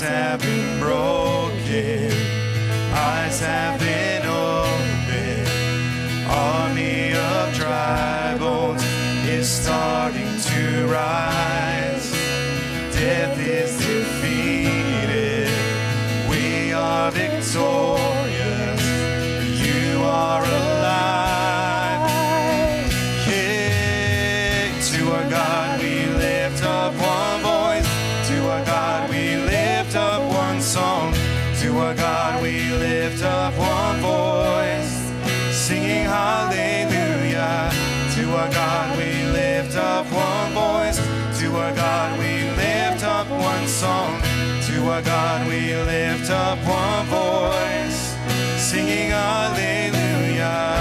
Eyes have been broken, eyes have been opened. Army of dry bones is starting to rise. Up one voice, singing hallelujah.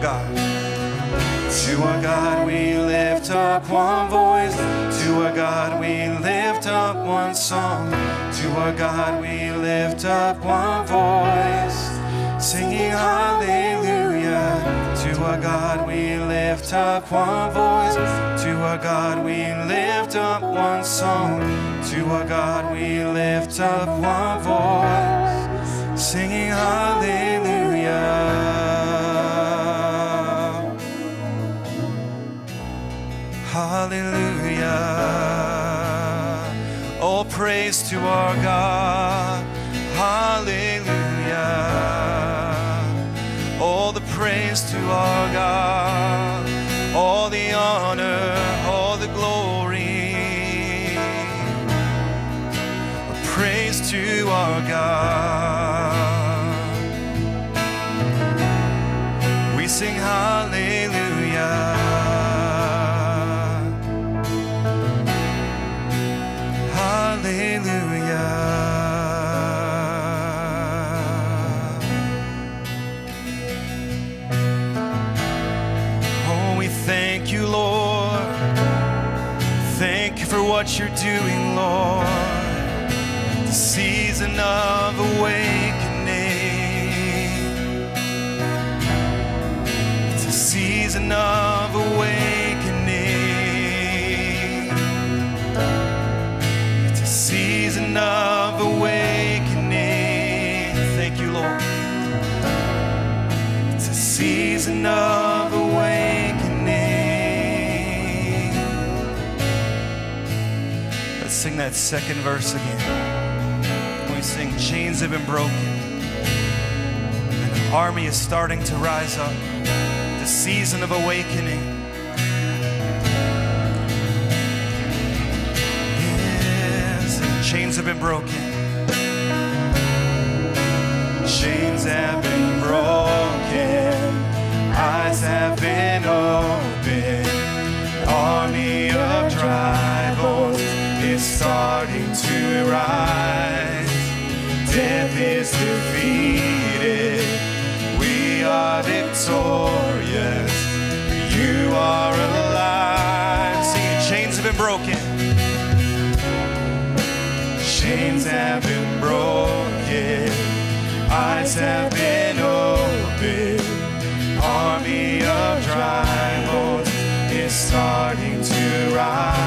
God. To our God we lift up one voice. To our God we lift up one song. To our God we lift up one voice. Singing hallelujah. To our God we lift up one voice. To our God we lift up one song. To our God we lift up one voice. Singing hallelujah. Hallelujah. All praise to our God. Hallelujah. All the praise to our God. That second verse again. We sing, Chains have been broken. An army is starting to rise up. The season of awakening. Yes, and chains have been broken. Chains have been broken. Victorious. You are alive. Sing it. Chains have been broken. Chains have been broken. Eyes have been opened. Army of dry bones is starting to rise.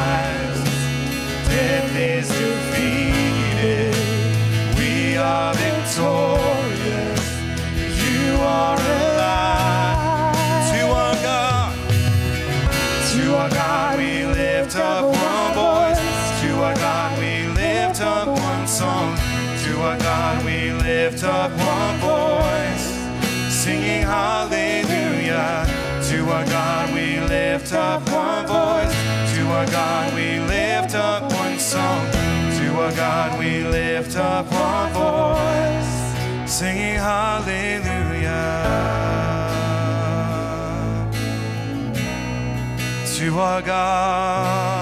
God we lift up our voice. Singing hallelujah. To our God.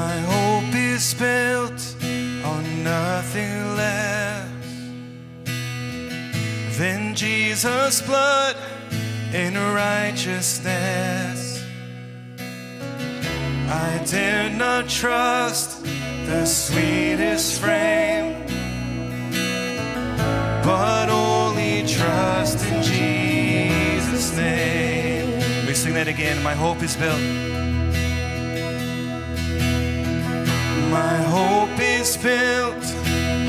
My hope is built on nothing less than Jesus' blood and righteousness. I dare not trust the sweetest frame, but only trust in Jesus' name. We sing that again. My hope is built. My hope is built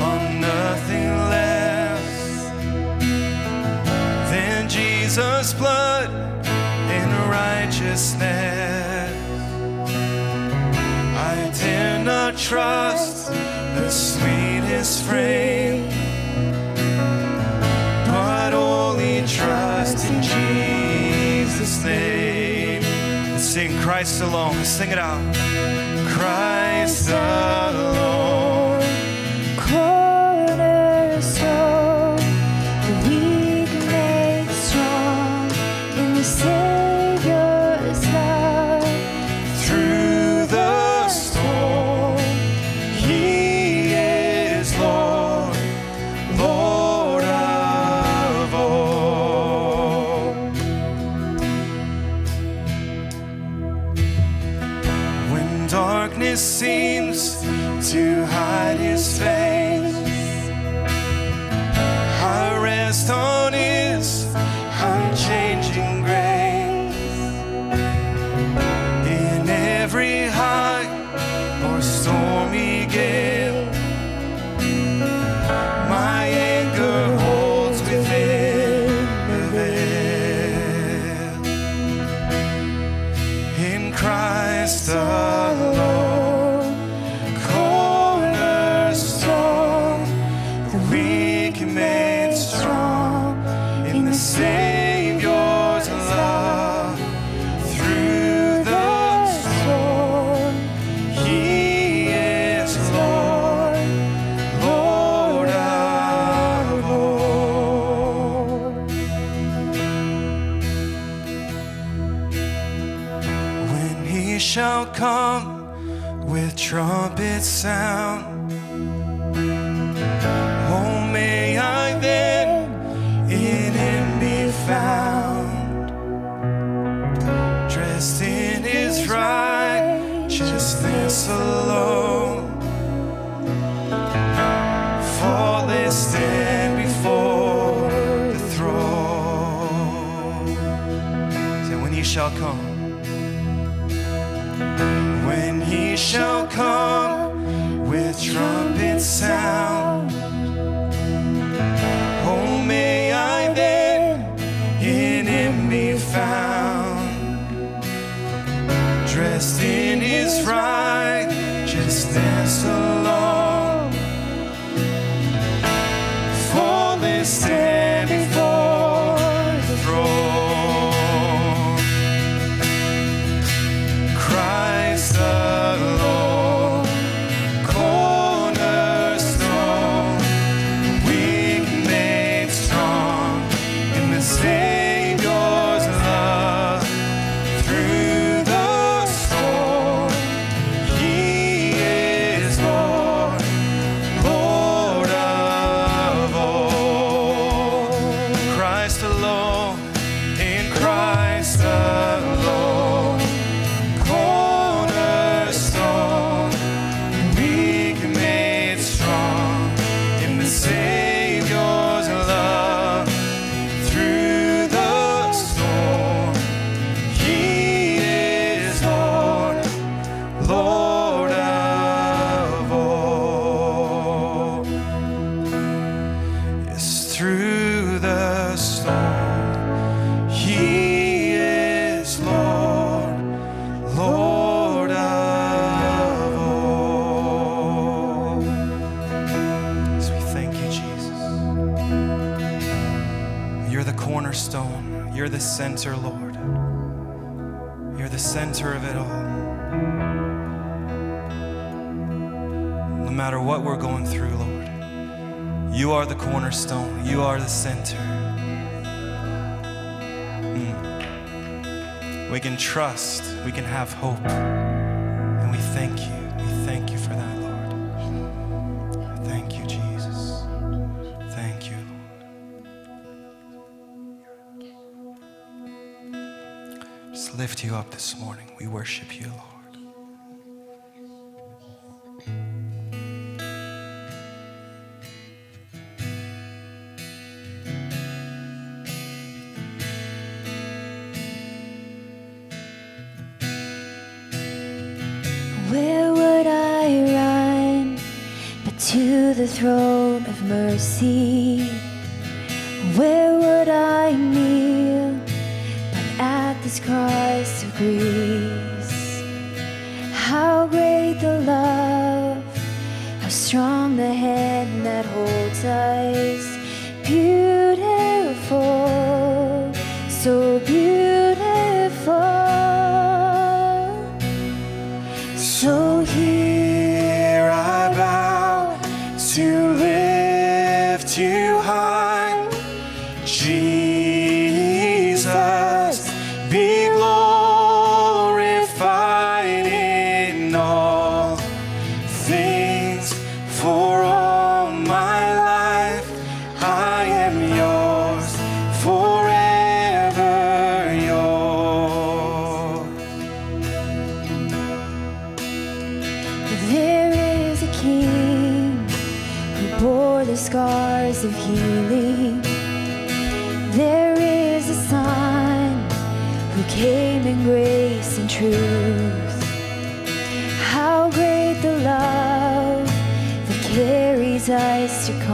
on nothing less than Jesus' blood and righteousness. I dare not trust the sweetest frame, but only trust in Jesus' name. Sing Christ alone. Sing it out. Christ alone. the center, Lord. You're the center of it all. No matter what we're going through, Lord, you are the cornerstone, you are the center. Mm. We can trust, we can have hope. dice to call.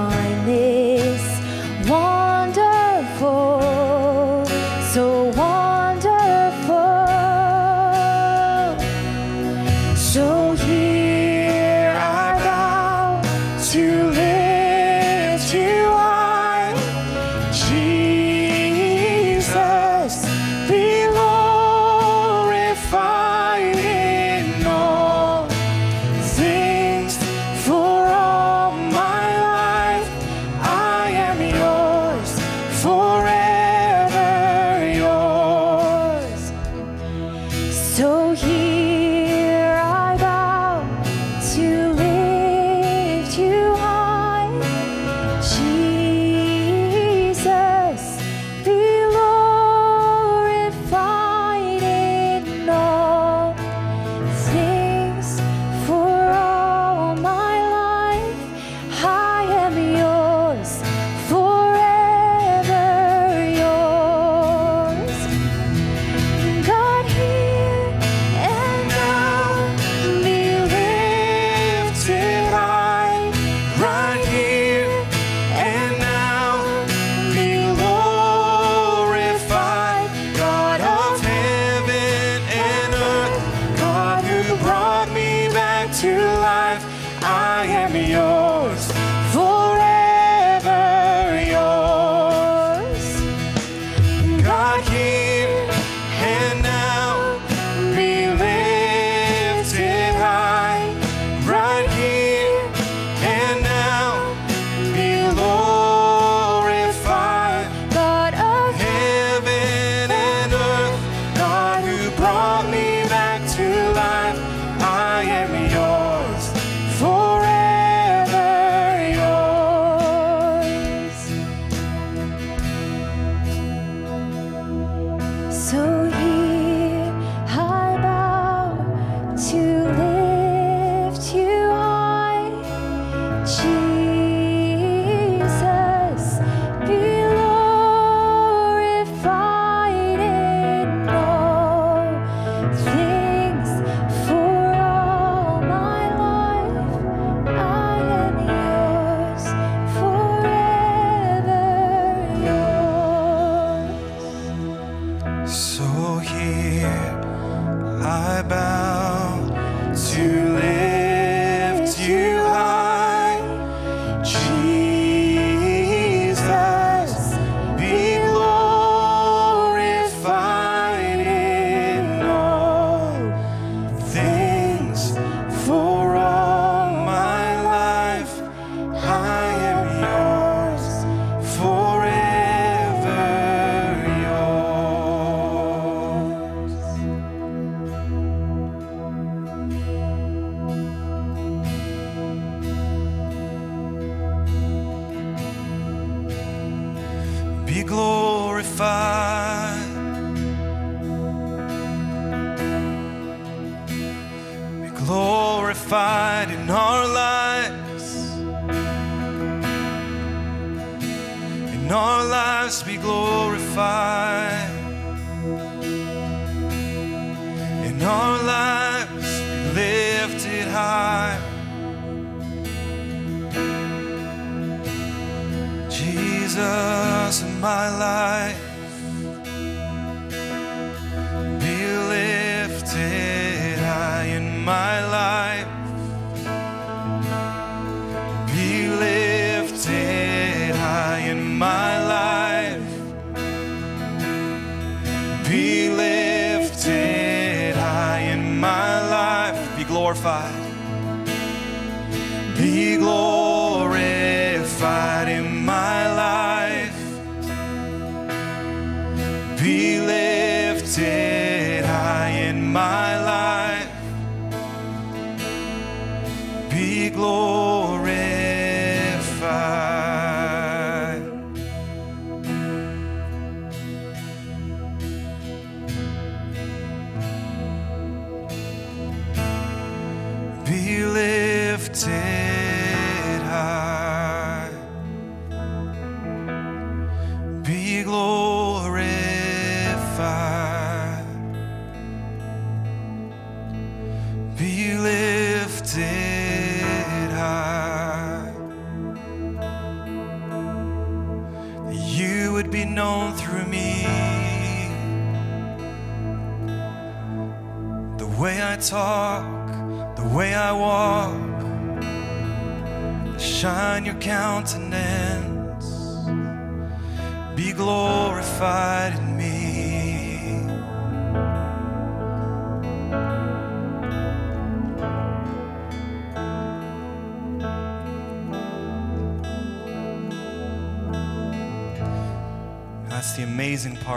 Be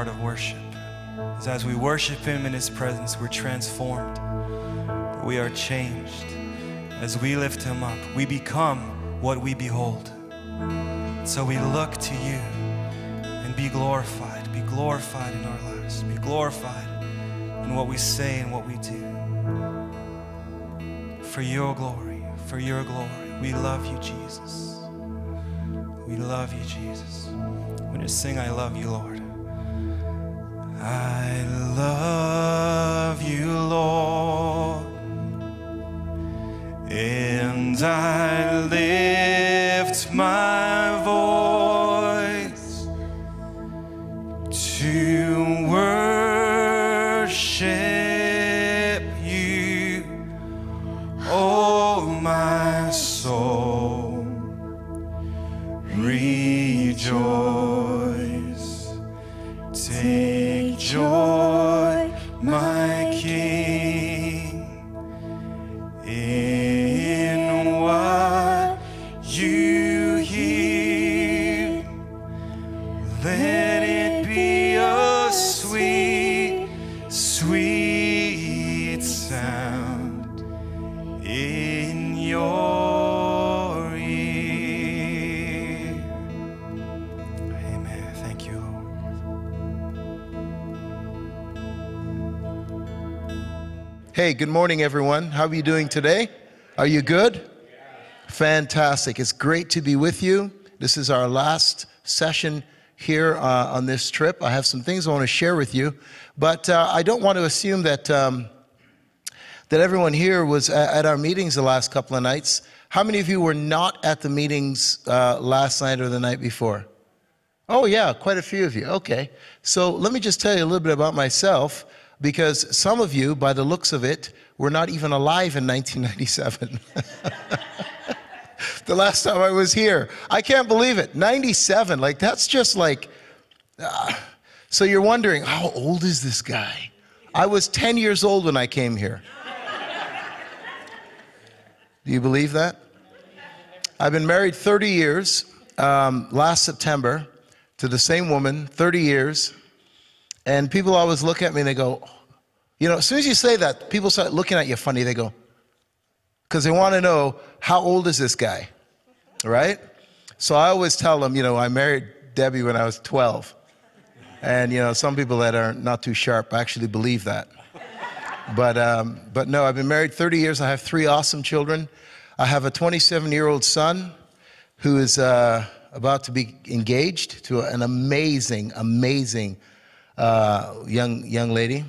part of worship. Is as we worship Him in His presence, we're transformed. We are changed. As we lift Him up, we become what we behold. So we look to you and be glorified. Be glorified in our lives. Be glorified in what we say and what we do. For your glory, for your glory. We love you, Jesus. We love you, Jesus. When you sing, I love you, Lord. I love Hey, good morning, everyone. How are you doing today? Are you good? Fantastic. It's great to be with you. This is our last session here uh, on this trip. I have some things I want to share with you, but uh, I don't want to assume that, um, that everyone here was at our meetings the last couple of nights. How many of you were not at the meetings uh, last night or the night before? Oh, yeah, quite a few of you. Okay. So let me just tell you a little bit about myself because some of you, by the looks of it, were not even alive in 1997. the last time I was here. I can't believe it. 97. Like, that's just like. ah. so you're wondering, how old is this guy? I was 10 years old when I came here. Do you believe that? I've been married 30 years. Um, last September, to the same woman, 30 years. And people always look at me and they go, you know, as soon as you say that, people start looking at you funny. They go, because they want to know how old is this guy, right? So I always tell them, you know, I married Debbie when I was 12. And, you know, some people that are not too sharp actually believe that. But, um, but no, I've been married 30 years. I have three awesome children. I have a 27 year old son who is uh, about to be engaged to an amazing, amazing uh, young, young lady.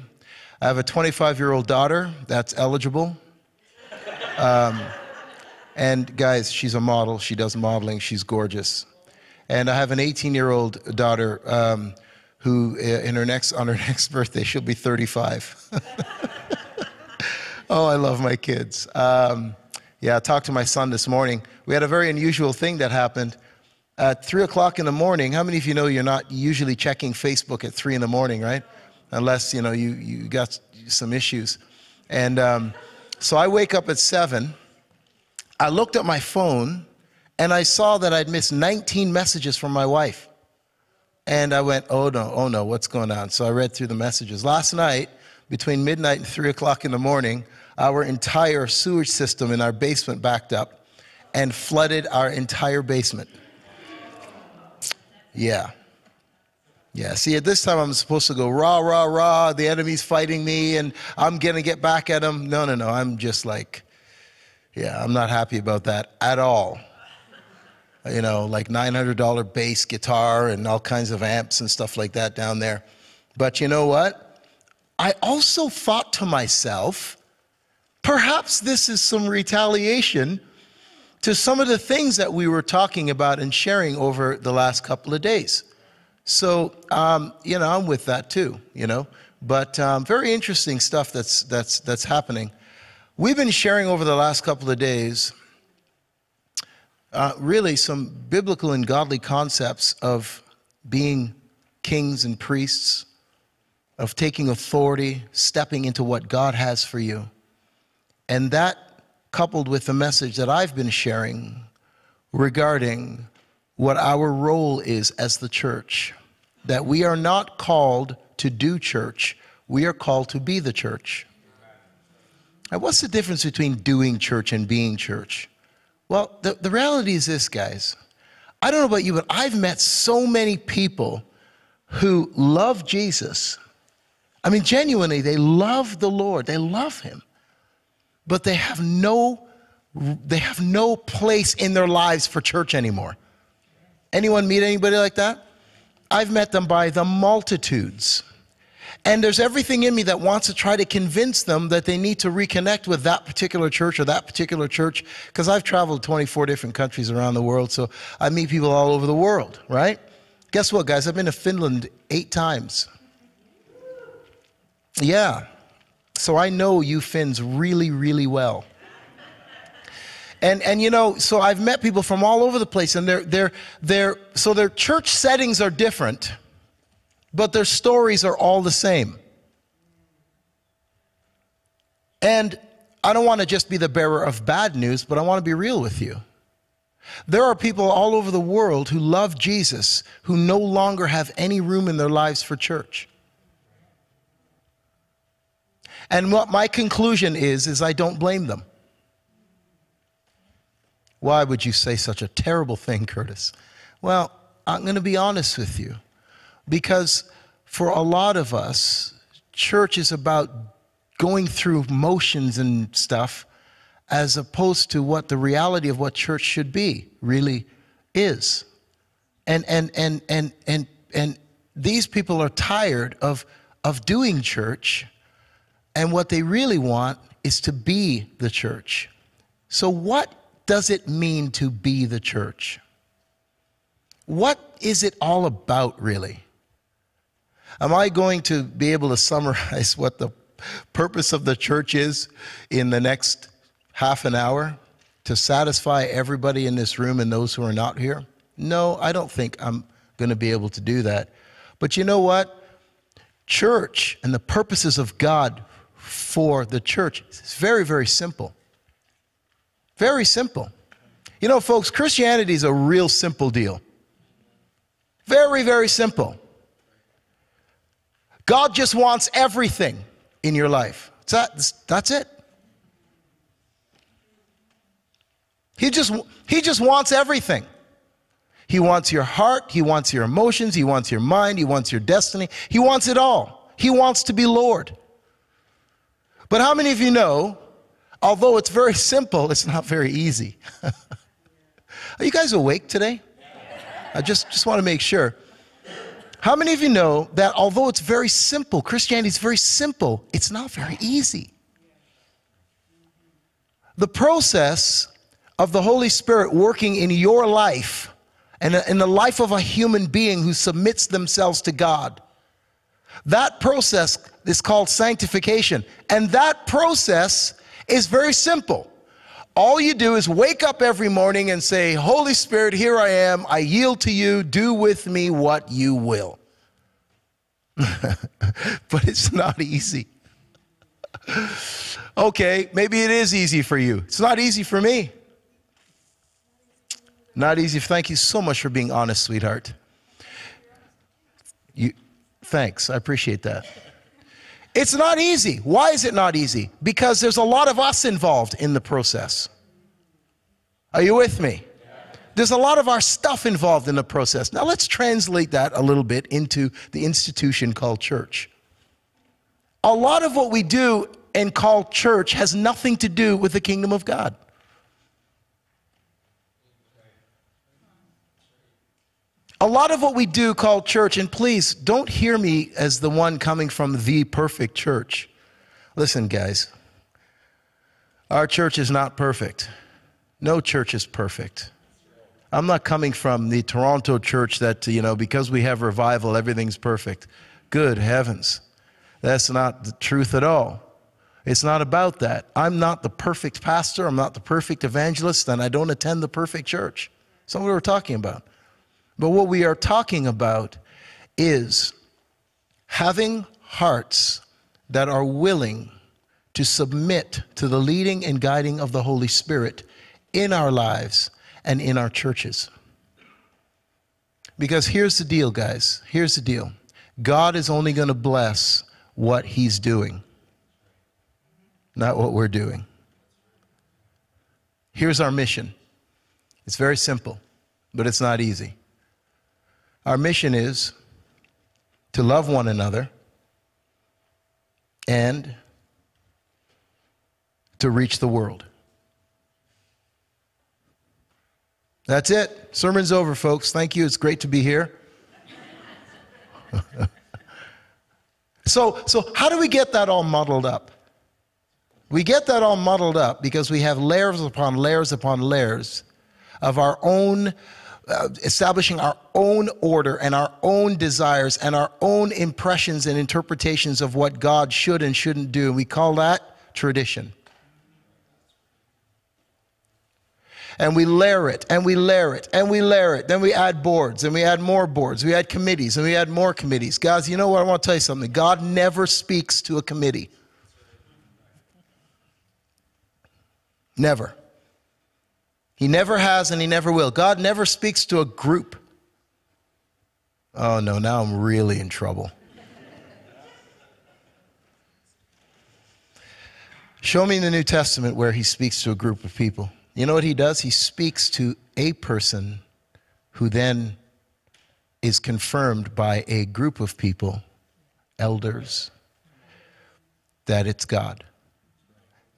I have a 25 year old daughter that's eligible. Um, and guys, she's a model. She does modeling. She's gorgeous. And I have an 18 year old daughter um, who, uh, in her next, on her next birthday, she'll be 35. oh, I love my kids. Um, yeah, I talked to my son this morning. We had a very unusual thing that happened. At 3 o'clock in the morning, how many of you know you're not usually checking Facebook at 3 in the morning, right? Unless, you know, you, you got some issues. And um, so I wake up at 7. I looked at my phone and I saw that I'd missed 19 messages from my wife. And I went, oh no, oh no, what's going on? So I read through the messages. Last night, between midnight and 3 o'clock in the morning, our entire sewage system in our basement backed up and flooded our entire basement. Yeah. Yeah, see, at this time I'm supposed to go rah, rah, rah, the enemy's fighting me and I'm gonna get back at him. No, no, no, I'm just like, yeah, I'm not happy about that at all. You know, like $900 bass guitar and all kinds of amps and stuff like that down there. But you know what? I also thought to myself, perhaps this is some retaliation to some of the things that we were talking about and sharing over the last couple of days. So, um, you know, I'm with that too, you know. But um, very interesting stuff that's, that's, that's happening. We've been sharing over the last couple of days uh, really some biblical and godly concepts of being kings and priests, of taking authority, stepping into what God has for you. And that coupled with the message that I've been sharing regarding what our role is as the church. That we are not called to do church, we are called to be the church. Now, what's the difference between doing church and being church? Well, the, the reality is this, guys. I don't know about you, but I've met so many people who love Jesus. I mean, genuinely, they love the Lord, they love Him but they have no they have no place in their lives for church anymore. Anyone meet anybody like that? I've met them by the multitudes. And there's everything in me that wants to try to convince them that they need to reconnect with that particular church or that particular church. Because I've traveled 24 different countries around the world, so I meet people all over the world, right? Guess what, guys? I've been to Finland eight times. Yeah. So I know you Finns really, really well. And, and you know, so I've met people from all over the place, and they're, they're, they're, so their church settings are different, but their stories are all the same. And I don't want to just be the bearer of bad news, but I want to be real with you. There are people all over the world who love Jesus who no longer have any room in their lives for church. And what my conclusion is, is I don't blame them. Why would you say such a terrible thing, Curtis? Well, I'm going to be honest with you. Because for a lot of us, church is about going through motions and stuff as opposed to what the reality of what church should be really is. And and and and and and these people are tired of of doing church and what they really want is to be the church. So, what does it mean to be the church? What is it all about, really? Am I going to be able to summarize what the purpose of the church is in the next half an hour to satisfy everybody in this room and those who are not here? No, I don't think I'm going to be able to do that. But you know what? Church and the purposes of God for the church. It's very, very simple. Very simple. You know, folks, Christianity is a real simple deal. Very, very simple. God just wants everything in your life. That's, that's it. He just, he just wants everything. He wants your heart, He wants your emotions, He wants your mind, He wants your destiny, He wants it all. He wants to be Lord. But how many of you know, although it's very simple, it's not very easy? Are you guys awake today? I just, just want to make sure. How many of you know that although it's very simple, Christianity is very simple, it's not very easy? The process of the Holy Spirit working in your life and in the life of a human being who submits themselves to God, that process is called sanctification. And that process is very simple. All you do is wake up every morning and say, Holy Spirit, here I am. I yield to you. Do with me what you will. but it's not easy. okay, maybe it is easy for you. It's not easy for me. Not easy. Thank you so much for being honest, sweetheart. Thanks. I appreciate that. It's not easy. Why is it not easy? Because there's a lot of us involved in the process. Are you with me? There's a lot of our stuff involved in the process. Now let's translate that a little bit into the institution called church. A lot of what we do and call church has nothing to do with the kingdom of God. A lot of what we do called church, and please don't hear me as the one coming from the perfect church. Listen, guys, our church is not perfect. No church is perfect. I'm not coming from the Toronto church that, you know, because we have revival, everything's perfect. Good heavens. That's not the truth at all. It's not about that. I'm not the perfect pastor, I'm not the perfect evangelist, and I don't attend the perfect church. That's what we're talking about. But what we are talking about is having hearts that are willing to submit to the leading and guiding of the Holy Spirit in our lives and in our churches. Because here's the deal, guys. Here's the deal God is only going to bless what He's doing, not what we're doing. Here's our mission it's very simple, but it's not easy. Our mission is to love one another and to reach the world. That's it. Sermon's over, folks. Thank you. It's great to be here. so, so, how do we get that all muddled up? We get that all muddled up because we have layers upon layers upon layers of our own uh, establishing our own order and our own desires and our own impressions and interpretations of what God should and shouldn't do. We call that tradition. And we layer it and we layer it and we layer it. Then we add boards and we add more boards. We add committees and we add more committees. Guys, you know what? I want to tell you something. God never speaks to a committee. Never. He never has and he never will. God never speaks to a group. Oh no, now I'm really in trouble. Show me in the New Testament where he speaks to a group of people. You know what he does? He speaks to a person who then is confirmed by a group of people, elders, that it's God.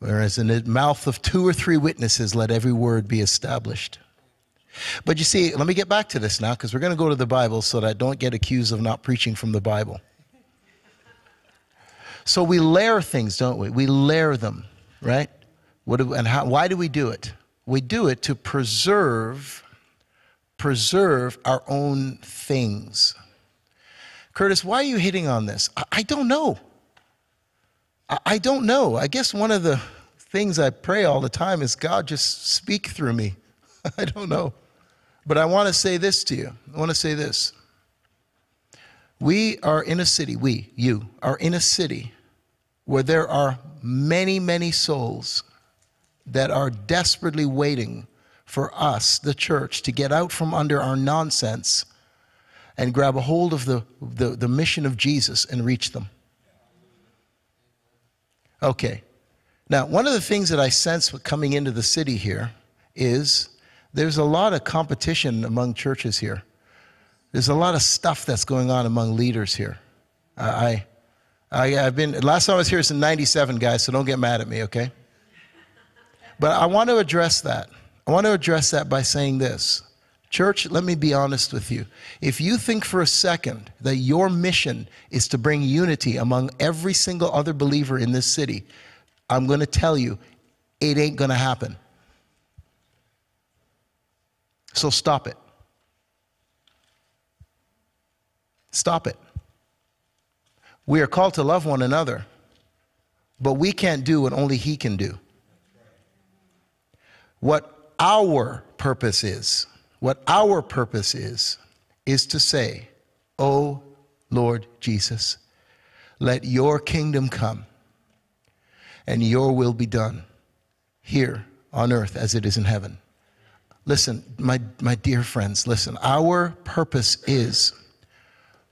Whereas in the mouth of two or three witnesses, let every word be established. But you see, let me get back to this now because we're going to go to the Bible so that I don't get accused of not preaching from the Bible. So we layer things, don't we? We layer them, right? What do, and how, why do we do it? We do it to preserve, preserve our own things. Curtis, why are you hitting on this? I, I don't know. I, I don't know. I guess one of the things I pray all the time is God just speak through me. I don't know. But I want to say this to you. I want to say this. We are in a city, we, you, are in a city where there are many, many souls that are desperately waiting for us, the church, to get out from under our nonsense and grab a hold of the, the, the mission of Jesus and reach them. Okay. Now, one of the things that I sense coming into the city here is there's a lot of competition among churches here. There's a lot of stuff that's going on among leaders here. I, I, I've been, last time I was here was in 97, guys, so don't get mad at me, okay? But I want to address that. I want to address that by saying this. Church, let me be honest with you. If you think for a second that your mission is to bring unity among every single other believer in this city, I'm going to tell you, it ain't going to happen. So stop it. Stop it. We are called to love one another, but we can't do what only He can do. What our purpose is, what our purpose is, is to say, Oh Lord Jesus, let your kingdom come and your will be done here on earth as it is in heaven. Listen, my, my dear friends, listen, our purpose is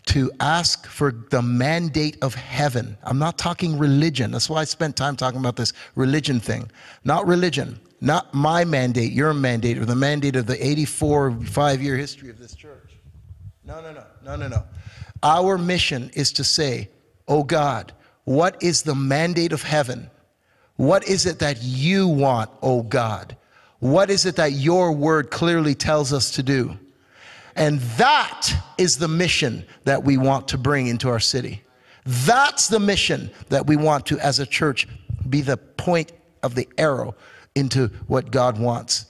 to ask for the mandate of heaven. I'm not talking religion. That's why I spent time talking about this religion thing. Not religion, not my mandate, your mandate, or the mandate of the 84, five year history of this church. No, no, no, no, no, no. Our mission is to say, oh God, what is the mandate of heaven? What is it that you want, oh God? What is it that your word clearly tells us to do? And that is the mission that we want to bring into our city. That's the mission that we want to, as a church, be the point of the arrow into what God wants.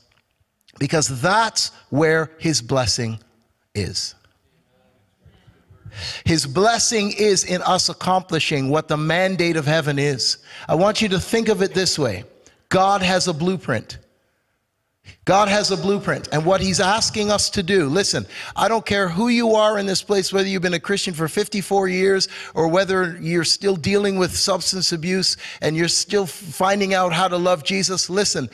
Because that's where His blessing is. His blessing is in us accomplishing what the mandate of heaven is. I want you to think of it this way God has a blueprint. God has a blueprint and what He's asking us to do. Listen, I don't care who you are in this place, whether you've been a Christian for 54 years or whether you're still dealing with substance abuse and you're still finding out how to love Jesus. Listen,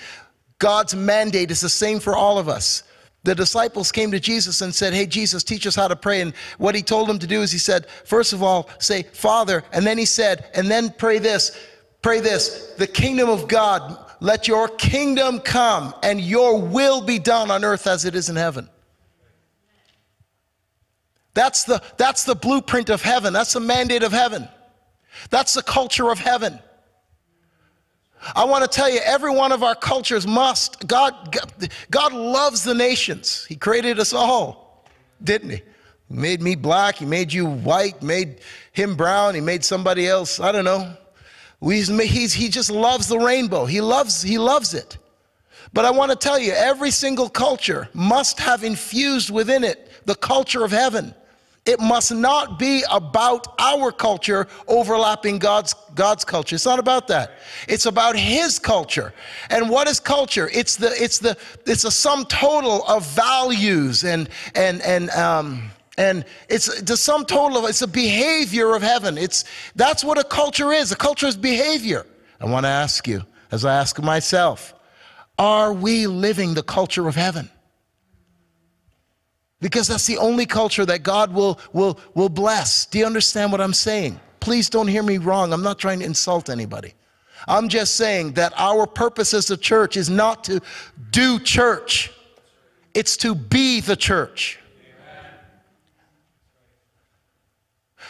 God's mandate is the same for all of us. The disciples came to Jesus and said, Hey, Jesus, teach us how to pray. And what he told them to do is he said, First of all, say, Father. And then he said, And then pray this, pray this, the kingdom of God let your kingdom come and your will be done on earth as it is in heaven. That's the, that's the blueprint of heaven. That's the mandate of heaven. That's the culture of heaven. I want to tell you, every one of our cultures must. God, God, loves the nations. He created us all, didn't He? He made me black. He made you white. Made him brown. He made somebody else. I don't know. We, he's, he just loves the rainbow. He loves, he loves it. But I want to tell you, every single culture must have infused within it the culture of heaven. It must not be about our culture overlapping God's, God's culture. It's not about that. It's about His culture. And what is culture? It's the, it's the, it's a sum total of values and, and, and, um, and it's the sum total of it's a behavior of heaven. It's that's what a culture is. A culture is behavior. I want to ask you, as I ask myself, are we living the culture of heaven? Because that's the only culture that God will, will, will bless. Do you understand what I'm saying? Please don't hear me wrong. I'm not trying to insult anybody. I'm just saying that our purpose as a church is not to do church, it's to be the church.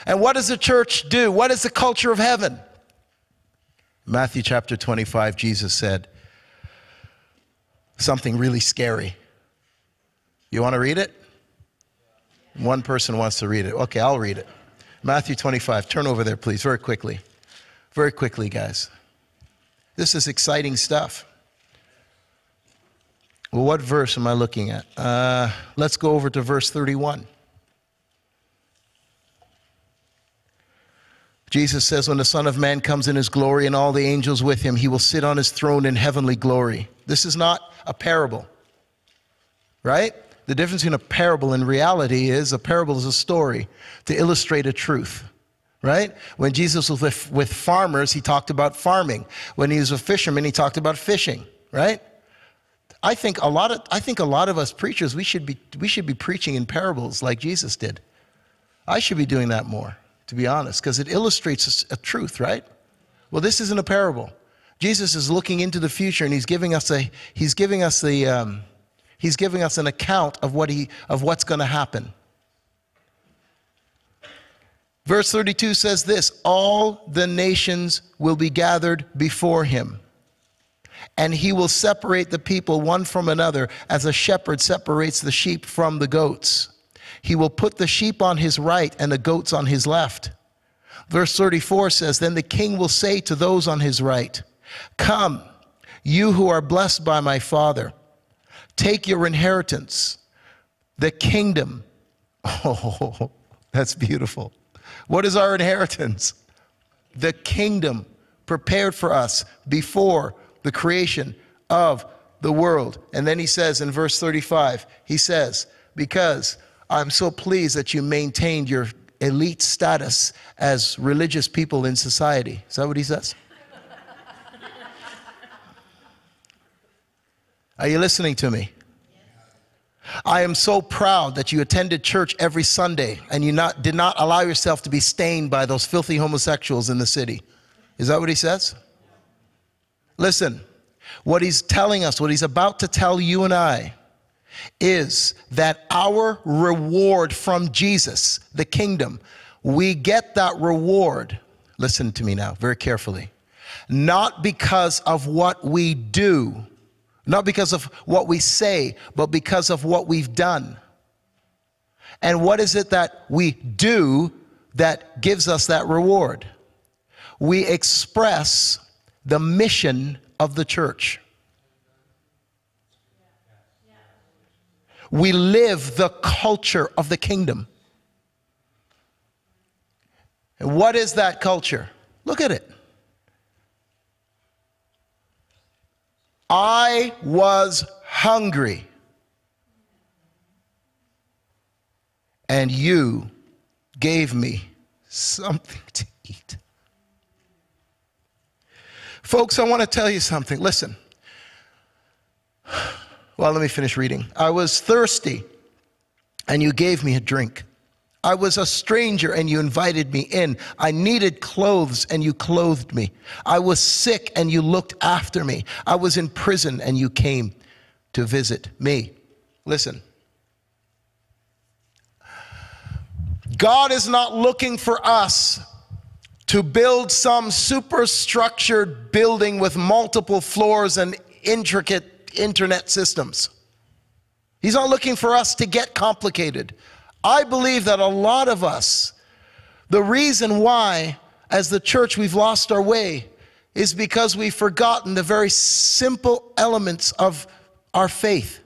And what does the church do? What is the culture of heaven? Matthew chapter 25, Jesus said something really scary. You want to read it? One person wants to read it. Okay, I'll read it. Matthew 25. Turn over there, please, very quickly. Very quickly, guys. This is exciting stuff. Well, what verse am I looking at? Uh, let's go over to verse 31. Jesus says, When the Son of Man comes in his glory and all the angels with him, he will sit on his throne in heavenly glory. This is not a parable, right? The difference between a parable and reality is a parable is a story to illustrate a truth, right? When Jesus was with, with farmers, he talked about farming. When he was a fisherman, he talked about fishing, right? I think a lot of, I think a lot of us preachers, we should, be, we should be preaching in parables like Jesus did. I should be doing that more to be honest, because it illustrates a, truth, right? Well, this isn't a parable. Jesus is looking into the future and he's giving us a he's giving us the um, he's giving us an account of what he of what's going to happen. Verse 32 says this All the nations will be gathered before him, and he will separate the people one from another as a shepherd separates the sheep from the goats. He will put the sheep on his right and the goats on his left. Verse 34 says, Then the king will say to those on his right, Come, you who are blessed by my father, take your inheritance, the kingdom. Oh, that's beautiful. What is our inheritance? The kingdom prepared for us before the creation of the world. And then he says in verse 35, he says, Because I'm so pleased that you maintained your elite status as religious people in society. Is that what he says? Are you listening to me? I am so proud that you attended church every Sunday and you not, did not allow yourself to be stained by those filthy homosexuals in the city. Is that what he says? Listen, what he's telling us, what he's about to tell you and I, is that our reward from Jesus, the kingdom, we get that reward. Listen to me now, very carefully. Not because of what we do, not because of what we say, but because of what we've done. And what is it that we do that gives us that reward? We express the mission of the church. We live the culture of the kingdom. And what is that culture? Look at it. I was hungry, and you gave me something to eat. Folks, I want to tell you something. Listen. Well, let me finish reading. I was thirsty, and you gave me a drink. I was a stranger, and you invited me in. I needed clothes, and you clothed me. I was sick, and you looked after me. I was in prison, and you came to visit me. Listen. God is not looking for us to build some superstructured building with multiple floors and intricate internet systems. He's not looking for us to get complicated. I believe that a lot of us, the reason why, as the church, we've lost our way is because we've forgotten the very simple elements of our faith.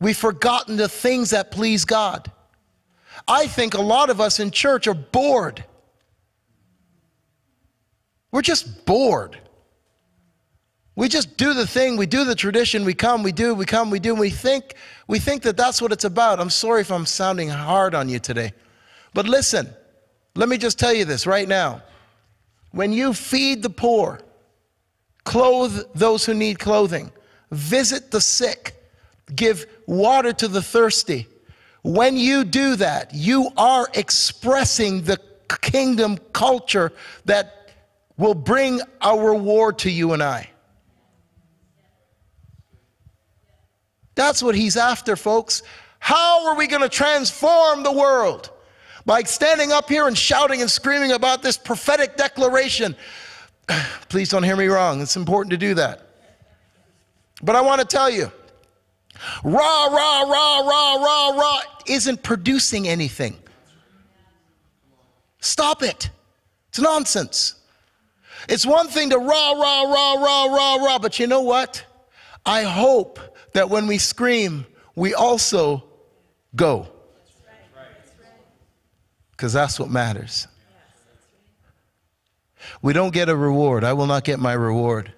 We've forgotten the things that please God. I think a lot of us in church are bored. We're just bored. We just do the thing, we do the tradition, we come, we do, we come, we do, we think, we think that that's what it's about. I'm sorry if I'm sounding hard on you today. But listen, let me just tell you this right now. When you feed the poor, clothe those who need clothing, visit the sick, give water to the thirsty, when you do that, you are expressing the kingdom culture that will bring a reward to you and I. That's what he's after, folks. How are we going to transform the world? By standing up here and shouting and screaming about this prophetic declaration. Please don't hear me wrong. It's important to do that. But I want to tell you rah, rah, rah, rah, rah, rah isn't producing anything. Stop it. It's nonsense. It's one thing to rah, rah, rah, rah, rah, rah, but you know what? I hope that when we scream, we also go. Because that's what matters. We don't get a reward. I will not get my reward.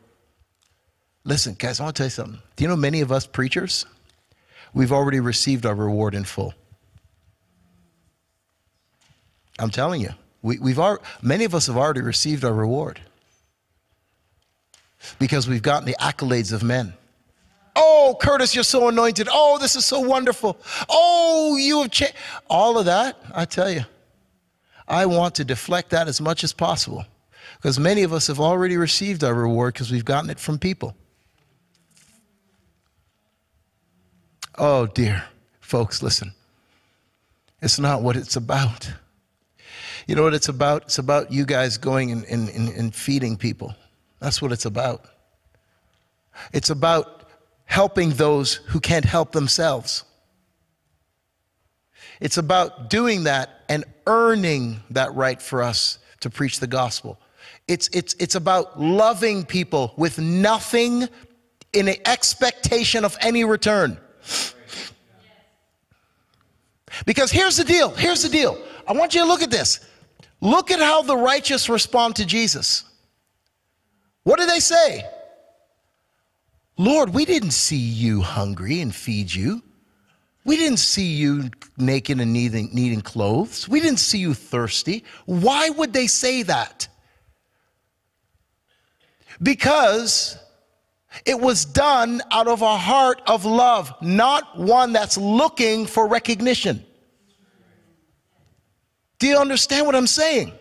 Listen, guys, I want to tell you something. Do you know many of us preachers, we've already received our reward in full? I'm telling you, we, have already, many of us have already received our reward because we've gotten the accolades of men. Oh, Curtis, you're so anointed. Oh, this is so wonderful. Oh, you have changed. All of that, I tell you, I want to deflect that as much as possible because many of us have already received our reward because we've gotten it from people. Oh, dear. Folks, listen. It's not what it's about. You know what it's about? It's about you guys going and, and, and, feeding people. That's what it's about. It's about helping those who can't help themselves. It's about doing that and earning that right for us to preach the gospel. It's, it's, it's about loving people with nothing in an expectation of any return. Because here's the deal. Here's the deal. I want you to look at this. Look at how the righteous respond to Jesus. What do they say? Lord, we didn't see you hungry and feed you. We didn't see you naked and needing, needing clothes. We didn't see you thirsty. Why would they say that? Because it was done out of a heart of love, not one that's looking for recognition. Do you understand what I'm saying?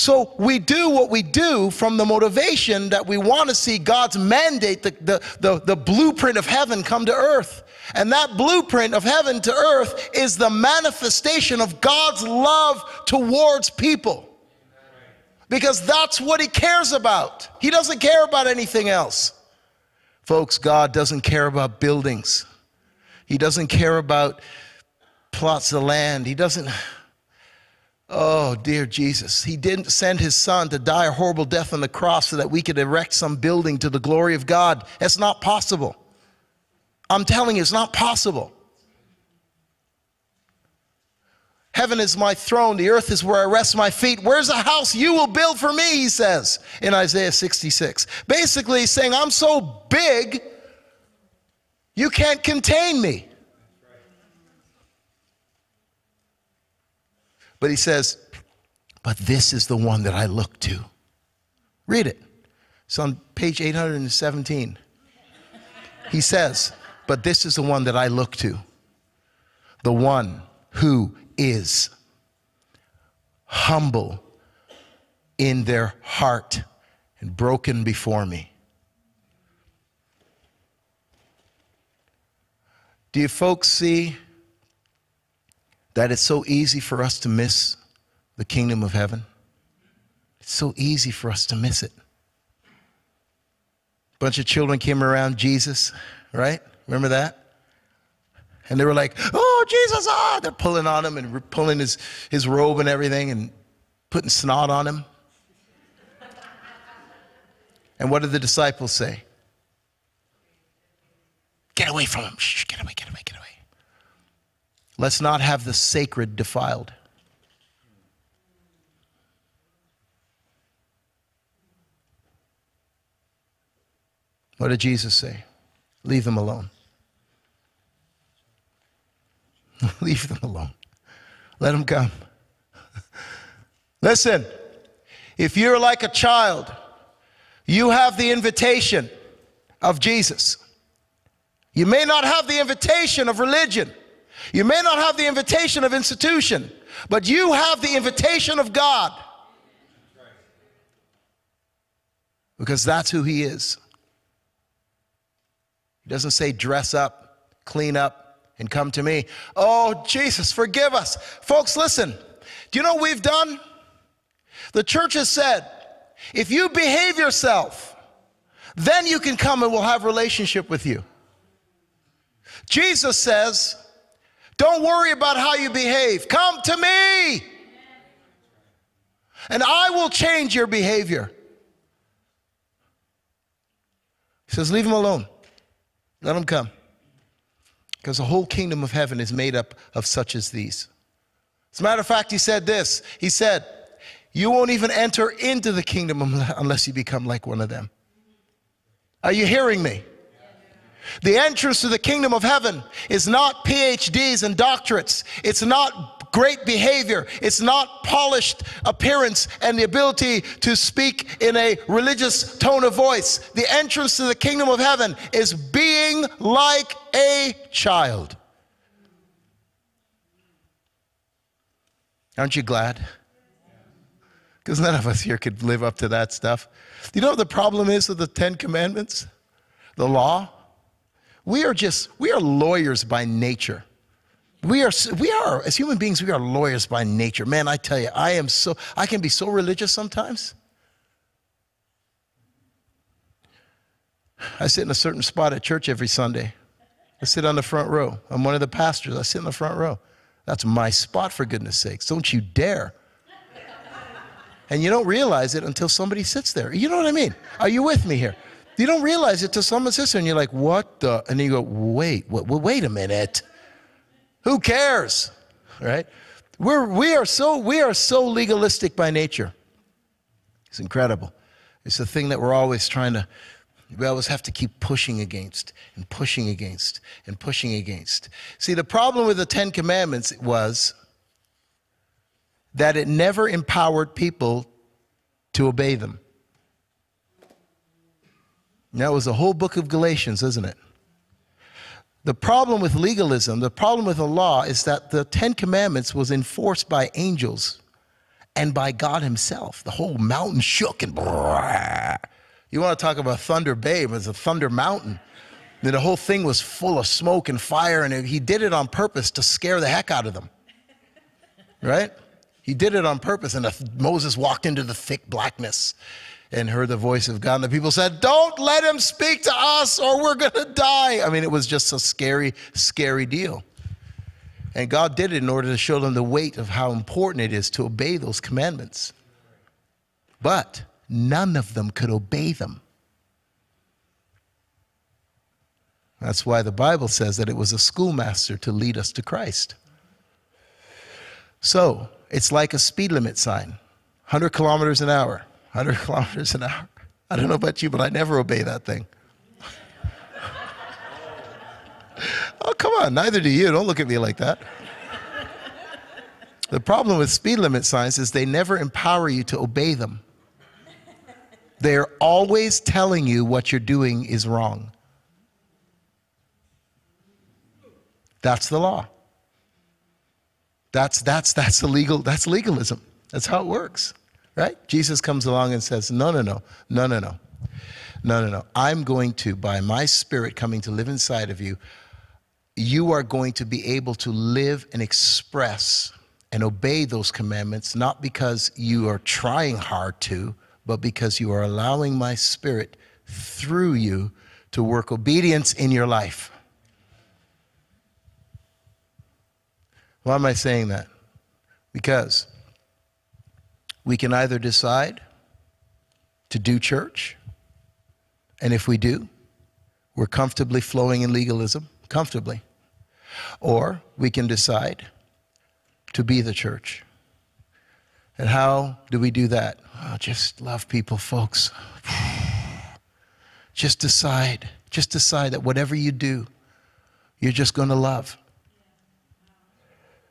So we do what we do from the motivation that we want to see God's mandate, the, the, the, the, blueprint of heaven come to earth. And that blueprint of heaven to earth is the manifestation of God's love towards people. Because that's what he cares about. He doesn't care about anything else. Folks, God doesn't care about buildings. He doesn't care about plots of land. He doesn't Oh, dear Jesus. He didn't send his son to die a horrible death on the cross so that we could erect some building to the glory of God. It's not possible. I'm telling you, it's not possible. Heaven is my throne, the earth is where I rest my feet. Where's the house you will build for me? He says in Isaiah 66. Basically, saying, I'm so big, you can't contain me. But he says, But this is the one that I look to. Read it. It's on page 817. He says, But this is the one that I look to. The one who is humble in their heart and broken before me. Do you folks see that it's so easy for us to miss the kingdom of heaven. It's so easy for us to miss it. A bunch of children came around Jesus, right? Remember that? And they were like, oh, Jesus, ah! They're pulling on him and pulling his, his robe and everything and putting snot on him. And what did the disciples say? Get away from him. Shh, get away, get away, get away. Let's not have the sacred defiled. What did Jesus say? Leave them alone. Leave them alone. Let them come. Listen, if you're like a child, you have the invitation of Jesus. You may not have the invitation of religion. You may not have the invitation of institution, but you have the invitation of God. Because that's who He is. He doesn't say dress up, clean up, and come to me. Oh, Jesus, forgive us. Folks, listen. Do you know what we've done? The church has said, if you behave yourself, then you can come and we'll have relationship with you. Jesus says, don't worry about how you behave. Come to me, and I will change your behavior. He says, Leave him alone. Let him come. Because the whole kingdom of heaven is made up of such as these. As a matter of fact, he said this He said, You won't even enter into the kingdom unless you become like one of them. Are you hearing me? The entrance to the kingdom of heaven is not PhDs and doctorates. It's not great behavior. It's not polished appearance and the ability to speak in a religious tone of voice. The entrance to the kingdom of heaven is being like a child. Aren't you glad? Because none of us here could live up to that stuff. Do you know what the problem is with the Ten Commandments? The law? We are just, we are lawyers by nature. We are, we are, as human beings, we are lawyers by nature. Man, I tell you, I am so, I can be so religious sometimes. I sit in a certain spot at church every Sunday. I sit on the front row. I'm one of the pastors. I sit in the front row. That's my spot, for goodness sakes. Don't you dare. And you don't realize it until somebody sits there. You know what I mean? Are you with me here? You don't realize it till someone sits there and you're like, what the? And you go, wait, wait, wait a minute. Who cares? Right? We're, we, are so, we are so legalistic by nature. It's incredible. It's the thing that we're always trying to, we always have to keep pushing against and pushing against and pushing against. See, the problem with the Ten Commandments was that it never empowered people to obey them. That was the whole book of Galatians, isn't it? The problem with legalism, the problem with the law, is that the Ten Commandments was enforced by angels and by God Himself. The whole mountain shook and. You want to talk about Thunder Bay? It was a thunder mountain. And the whole thing was full of smoke and fire, and he did it on purpose to scare the heck out of them. Right? He did it on purpose, and Moses walked into the thick blackness and heard the voice of God. And the people said, Don't let him speak to us or we're going to die. I mean, it was just a scary, scary deal. And God did it in order to show them the weight of how important it is to obey those commandments. But none of them could obey them. That's why the Bible says that it was a schoolmaster to lead us to Christ. So it's like a speed limit sign 100 kilometers an hour. 100 kilometers an hour. I don't know about you, but I never obey that thing. oh, come on, neither do you. Don't look at me like that. The problem with speed limit signs is they never empower you to obey them. They're always telling you what you're doing is wrong. That's the law. That's, that's, that's, the legal, that's legalism. That's how it works. Right? Jesus comes along and says, No, no, no, no, no, no. No, no, no. I'm going to, by my spirit coming to live inside of you, you are going to be able to live and express and obey those commandments, not because you are trying hard to, but because you are allowing my spirit through you to work obedience in your life. Why am I saying that? Because we can either decide to do church, and if we do, we're comfortably flowing in legalism, comfortably. Or we can decide to be the church. And how do we do that? Oh, just love people, folks. Just decide. Just decide that whatever you do, you're just going to love.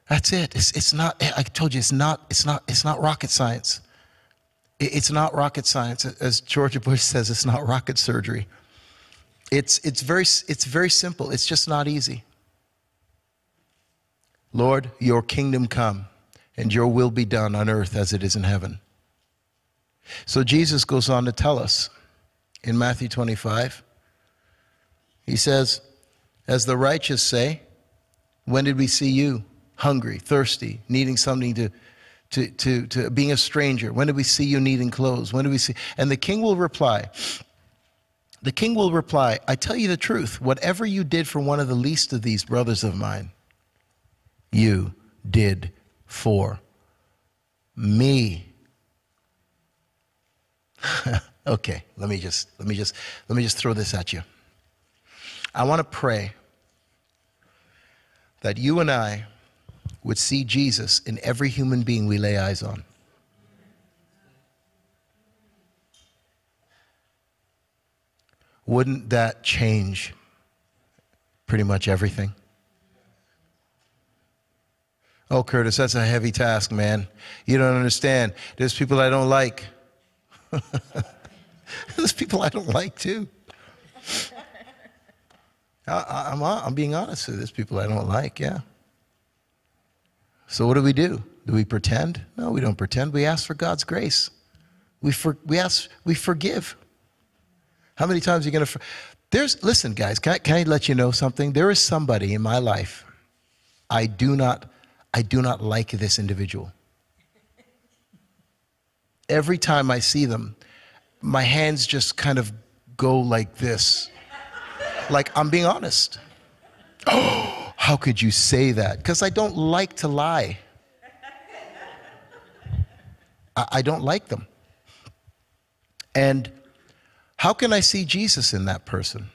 That's it. It's, it's not, I told you, it's not, it's not, it's not rocket science. It's not rocket science. As Georgia Bush says, it's not rocket surgery. It's, it's, very, it's very simple. It's just not easy. Lord, your kingdom come and your will be done on earth as it is in heaven. So Jesus goes on to tell us in Matthew 25, he says, As the righteous say, when did we see you? Hungry, thirsty, needing something to, to, to, to being a stranger? When do we see you needing clothes? When did we see? And the king will reply, the king will reply, I tell you the truth, whatever you did for one of the least of these brothers of mine, you did for me. okay, let me just let me just let me just throw this at you. I want to pray that you and I would see Jesus in every human being we lay eyes on. Wouldn't that change pretty much everything? Oh, Curtis, that's a heavy task, man. You don't understand. There's people I don't like. There's people I don't like too. I, am I'm, I'm being honest with you. There's people I don't like, yeah. So, what do we do? Do we pretend? No, we don't pretend. We ask for God's grace. We, for, we ask, we forgive. How many times are you going to? There's, listen, guys, can I, can I let you know something? There is somebody in my life I do not, I do not like this individual. Every time I see them, my hands just kind of go like this. Like, I'm being honest. Oh, how could you say that? Because I don't like to lie. I, don't like them. And how can I see Jesus in that person?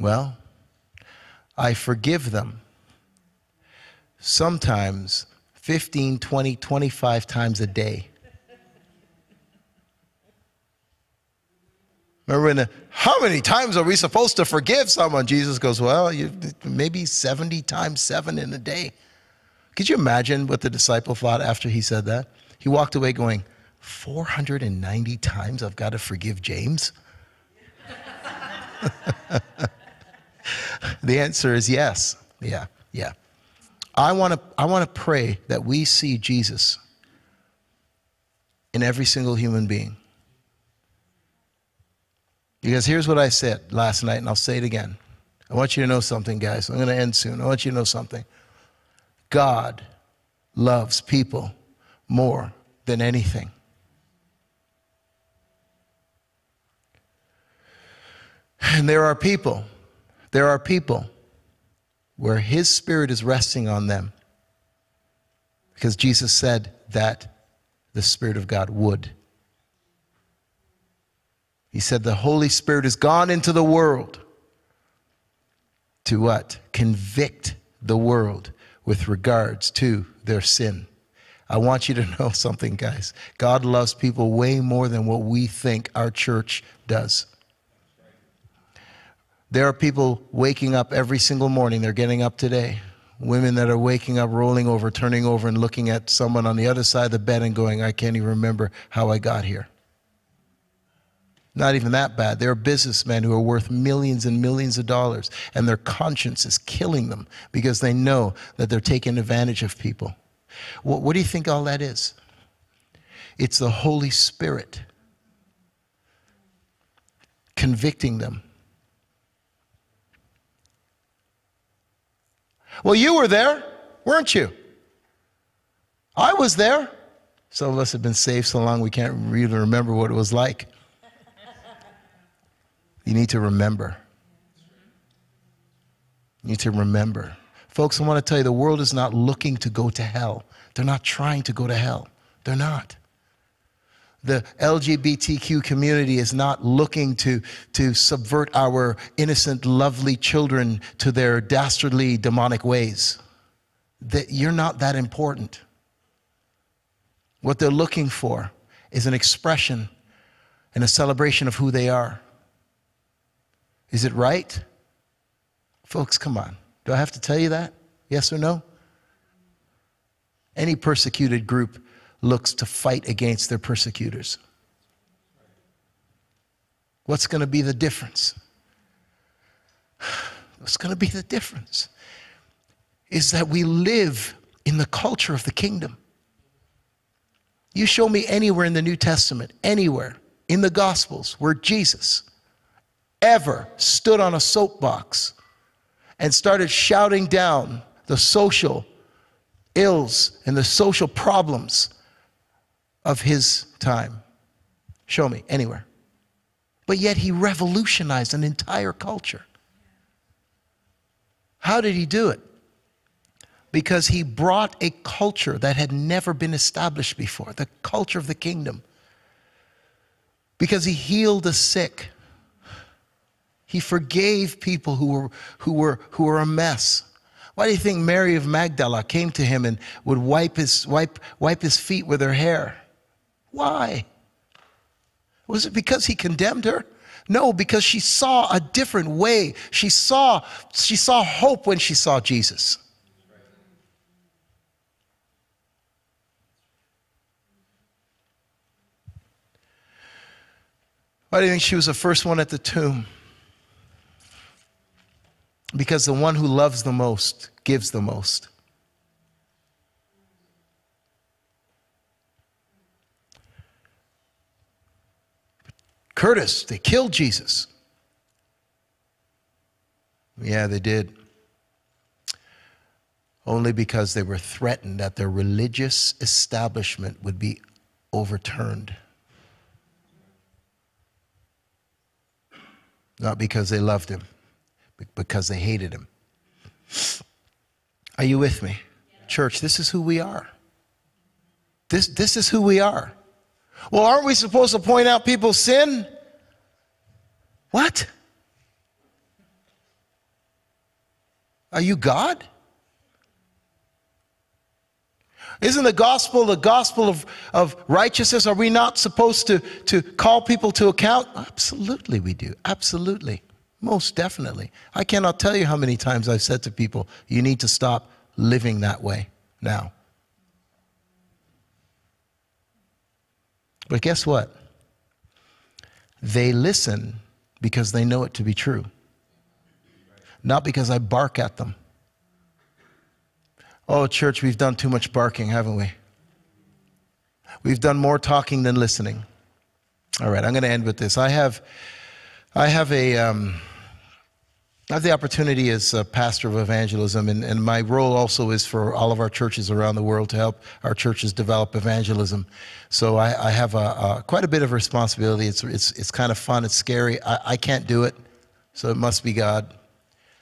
Well, I forgive them. Sometimes 15, 20, 25 times a day. Remember how many times are we supposed to forgive someone? Jesus goes, well, you, maybe 70 times seven in a day. Could you imagine what the disciple thought after he said that? He walked away going, 490 times I've got to forgive James? the answer is yes. Yeah, yeah. I want to I want to pray that we see Jesus in every single human being. Because here's what I said last night, and I'll say it again. I want you to know something, guys. I'm going to end soon. I want you to know something. God loves people more than anything. And there are people, there are people where His Spirit is resting on them. Because Jesus said that the Spirit of God would. He said the Holy Spirit has gone into the world to what? Convict the world with regards to their sin. I want you to know something, guys. God loves people way more than what we think our church does. There are people waking up every single morning, they're getting up today. Women that are waking up, rolling over, turning over, and looking at someone on the other side of the bed and going, I can't even remember how I got here. Not even that bad. There are businessmen who are worth millions and millions of dollars, and their conscience is killing them because they know that they're taking advantage of people. What, what do you think all that is? It's the Holy Spirit convicting them. Well, you were there, weren't you? I was there. Some of us have been saved so long we can't really remember what it was like. You need to remember. You need to remember. Folks, I want to tell you the world is not looking to go to hell. They're not trying to go to hell. They're not. The LGBTQ community is not looking to, to subvert our innocent, lovely children to their dastardly, demonic ways. That you're not that important. What they're looking for is an expression and a celebration of who they are. Is it right? Folks, come on. Do I have to tell you that? Yes or no? Any persecuted group looks to fight against their persecutors. What's going to be the difference? What's going to be the difference? Is that we live in the culture of the kingdom. You show me anywhere in the New Testament, anywhere in the Gospels where Jesus ever stood on a soapbox and started shouting down the social ills and the social problems of his time. Show me anywhere. But yet he revolutionized an entire culture. How did he do it? Because he brought a culture that had never been established before, the culture of the kingdom. Because he healed the sick. He forgave people who were, who were, who were a mess. Why do you think Mary of Magdala came to him and would wipe his, wipe, wipe his feet with her hair? Why? Was it because he condemned her? No, because she saw a different way. She saw, she saw hope when she saw Jesus. Why do you think she was the first one at the tomb? Because the one who loves the most gives the most. Curtis, they killed Jesus. Yeah, they did. only because they were threatened that their religious establishment would be overturned. Not because they loved him, because they hated him. Are you with me? Church, this is who we are. This, this is who we are. Well, aren't we supposed to point out people's sin? What? Are you God? Isn't the gospel the gospel of, of righteousness? Are we not supposed to, to call people to account? Absolutely, we do. Absolutely. Most definitely. I cannot tell you how many times I've said to people, you need to stop living that way now. But guess what? They listen because they know it to be true, not because I bark at them. Oh, church, we've done too much barking, haven't we? We've done more talking than listening. All right, I'm going to end with this. I have, I have a. Um, I have the opportunity as a pastor of evangelism, and, and my role also is for all of our churches around the world to help our churches develop evangelism. So I, I have a, a, quite a bit of responsibility. It's, it's, it's kind of fun, it's scary. I, I can't do it, so it must be God.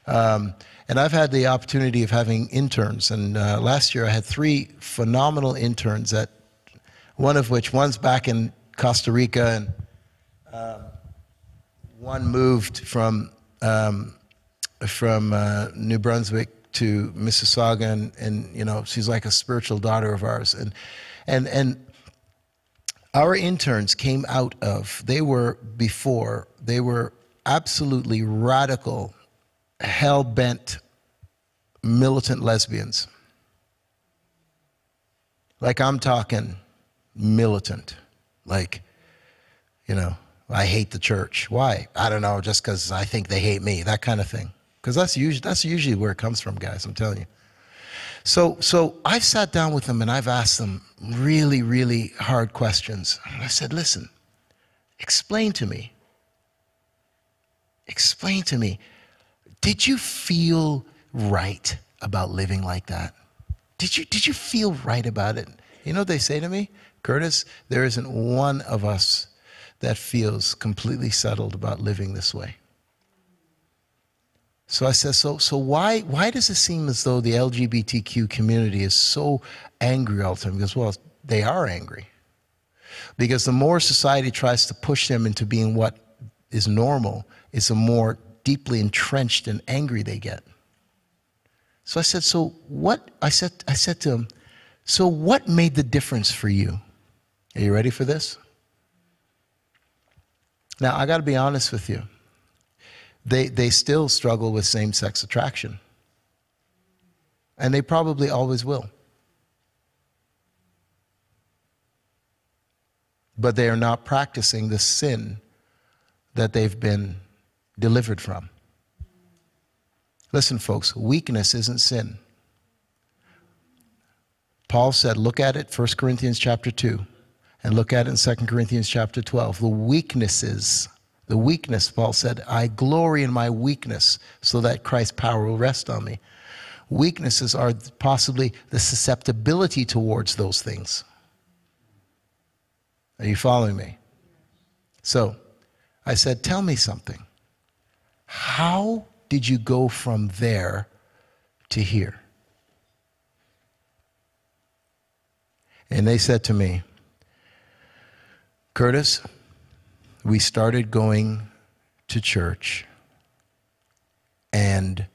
Um, and I've had the opportunity of having interns, and uh, last year I had three phenomenal interns, at, one of which, one's back in Costa Rica, and um, one moved from. Um, from uh, New Brunswick to Mississauga, and, and you know she's like a spiritual daughter of ours, and and and our interns came out of they were before they were absolutely radical, hell bent, militant lesbians. Like I'm talking militant, like you know. I hate the church. Why? I don't know, just because I think they hate me, that kind of thing. Because that's usually, that's usually where it comes from, guys, I'm telling you. So, so I've sat down with them and I've asked them really, really hard questions. I said, listen, explain to me. Explain to me. Did you feel right about living like that? Did you, did you feel right about it? You know what they say to me? Curtis, there isn't one of us that feels completely settled about living this way. So I said, so, so why, why does it seem as though the LGBTQ community is so angry all the time? Because, well, they are angry. Because the more society tries to push them into being what is normal, is the more deeply entrenched and angry they get. So I said, so what, I said, I said to him, so what made the difference for you? Are you ready for this? Now, I got to be honest with you they, they still struggle with same sex attraction. And they probably always will. But they are not practicing the sin that they've been delivered from. Listen, folks, weakness isn't sin. Paul said, look at it, 1 Corinthians chapter 2, and look at it in 2 Corinthians chapter 12. The weaknesses the weakness, Paul said, I glory in my weakness so that Christ's power will rest on me. Weaknesses are possibly the susceptibility towards those things. Are you following me? So I said, Tell me something. How did you go from there to here? And they said to me, Curtis, we started going to church, and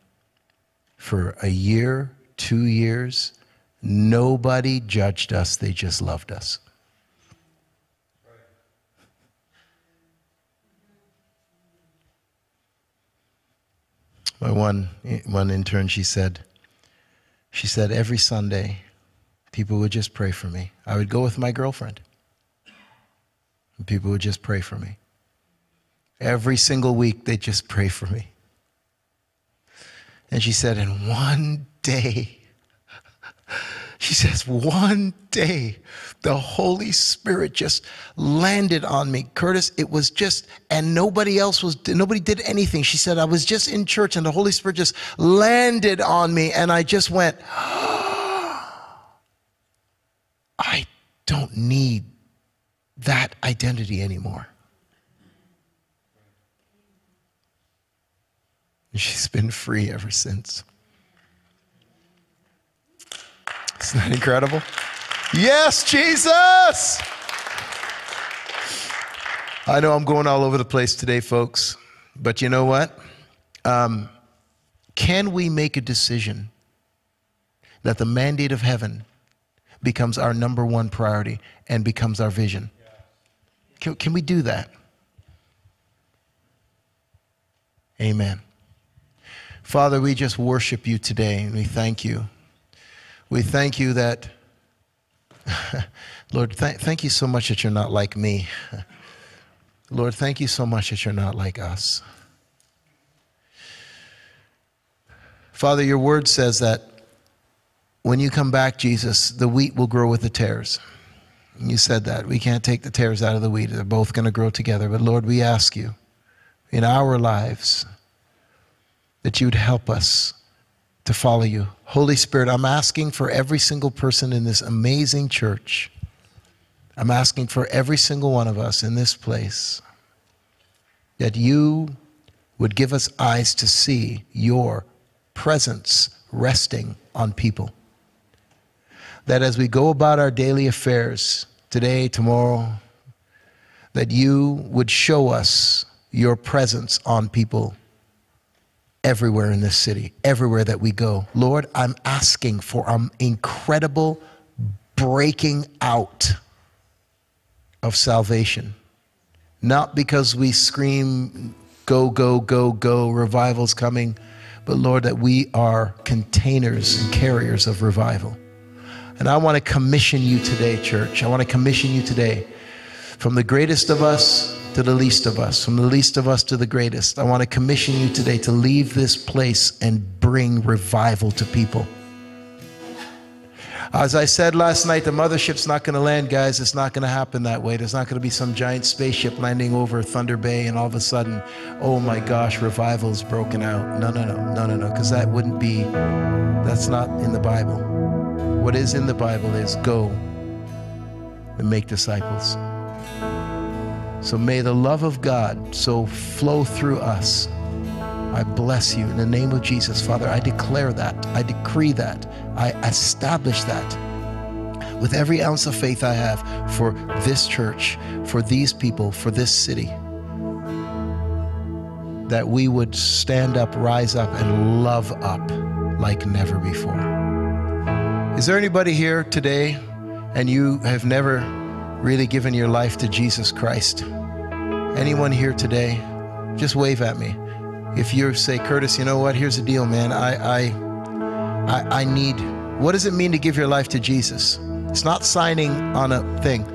for a year, two years, nobody judged us, they just loved us. My one, one intern, she said, she said, every Sunday, people would just pray for me. I would go with my girlfriend. And people would just pray for me. Every single week, they'd just pray for me. And she said, in one day, She says, one day the Holy Spirit just landed on me. Curtis, it was just, and nobody else was, nobody did anything. She said, I was just in church and the Holy Spirit just landed on me. And I just went, I don't need that identity anymore. And she's been free ever since. Isn't that incredible? Yes, Jesus! I know I'm going all over the place today, folks, but you know what? Um, can we make a decision that the mandate of heaven becomes our number one priority and becomes our vision? Can, can we do that? Amen. Father, we just worship you today and we thank you. We thank you that, Lord, th- thank you so much that you're not like me. Lord, thank you so much that you're not like us. Father, your word says that when you come back, Jesus, the wheat will grow with the tares. You said that. We can't take the tares out of the wheat. They're both going to grow together. But Lord, we ask you in our lives that you'd help us to follow you. Holy Spirit, I'm asking for every single person in this amazing church. I'm asking for every single one of us in this place that you would give us eyes to see your presence resting on people. That as we go about our daily affairs today, tomorrow, that you would show us your presence on people everywhere in this city, everywhere that we go. Lord, I'm asking for an incredible breaking out of salvation. Not because we scream, go, go, go, go, revival's coming, but Lord, that we are containers and carriers of revival. And I want to commission you today, church. I want to commission you today from the greatest of us to the least of us, from the least of us to the greatest. I want to commission you today to leave this place and bring revival to people. As I said last night, the mothership's not going to land, guys. It's not going to happen that way. There's not going to be some giant spaceship landing over Thunder Bay and all of a sudden, oh my gosh, revival's broken out. No, no, no, no, no, no, because that wouldn't be, that's not in the Bible. What is in the Bible is go and make disciples. So may the love of God so flow through us. I bless you in the name of Jesus, Father. I declare that. I decree that. I establish that with every ounce of faith I have for this church, for these people, for this city. That we would stand up, rise up, and love up like never before. Is there anybody here today and you have never really given your life to Jesus Christ? Anyone here today? Just wave at me. If you say, Curtis, you know what? Here's the deal, man. I, I, I, I need. What does it mean to give your life to Jesus? It's not signing on a thing.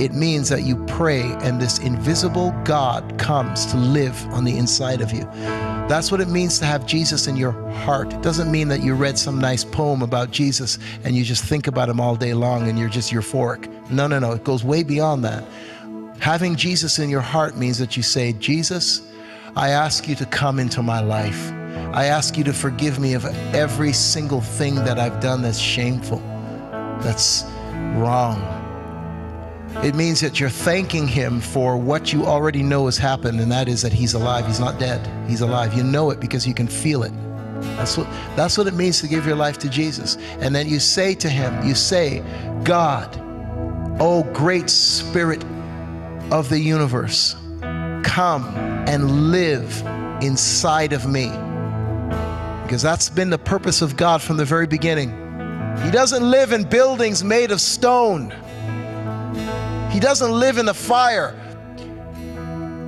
It means that you pray and this invisible God comes to live on the inside of you. That's what it means to have Jesus in your heart. It doesn't mean that you read some nice poem about Jesus and you just think about him all day long and you're just euphoric. No, no, no. It goes way beyond that. Having Jesus in your heart means that you say, Jesus, I ask you to come into my life. I ask you to forgive me of every single thing that I've done that's shameful, that's wrong. It means that you're thanking Him for what you already know has happened, and that is that He's alive. He's not dead, He's alive. You know it because you can feel it. That's what, that's what it means to give your life to Jesus. And then you say to Him, you say, God, oh great Spirit of the universe, come and live inside of me. Because that's been the purpose of God from the very beginning. He doesn't live in buildings made of stone. He doesn't live in the fire.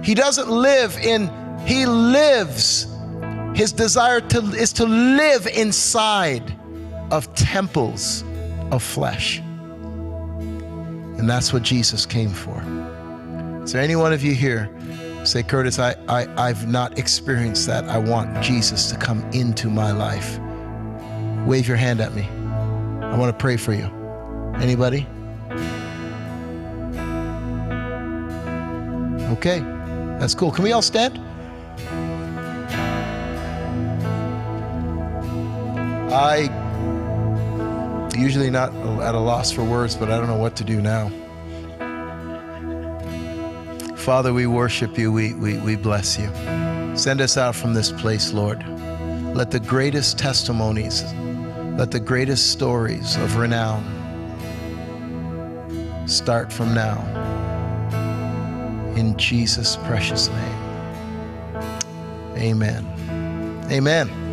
He doesn't live in, he lives. His desire to, is to live inside of temples of flesh. And that's what Jesus came for. Is there any one of you here say, Curtis, I, I, I've not experienced that. I want Jesus to come into my life. Wave your hand at me. I want to pray for you. Anybody? Okay, that's cool. Can we all stand? I usually not at a loss for words, but I don't know what to do now. Father, we worship you. We, we, we bless you. Send us out from this place, Lord. Let the greatest testimonies, let the greatest stories of renown start from now. In Jesus' precious name. Amen. Amen.